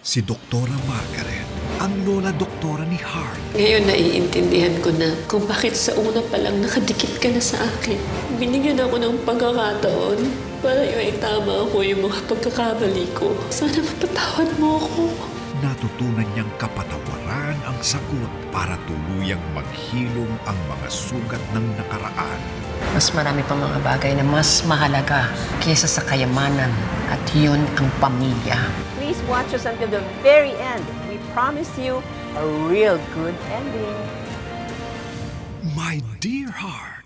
Si Doktora Margaret, ang lola doktora ni Hart. Ngayon naiintindihan ko na kung bakit sa una pa lang nakadikit ka na sa akin. Binigyan ako ng pagkakataon para yung itama ko yung mga pagkakamali ko. Sana mapatawad mo ako. Natutunan niyang kapatawaran ang sagot para tuluyang maghilom ang mga sugat ng nakaraan. Mas marami pa mga bagay na mas mahalaga kaysa sa kayamanan at yun ang pamilya. Please watch us until the very end. We promise you a real good ending. My dear Heart.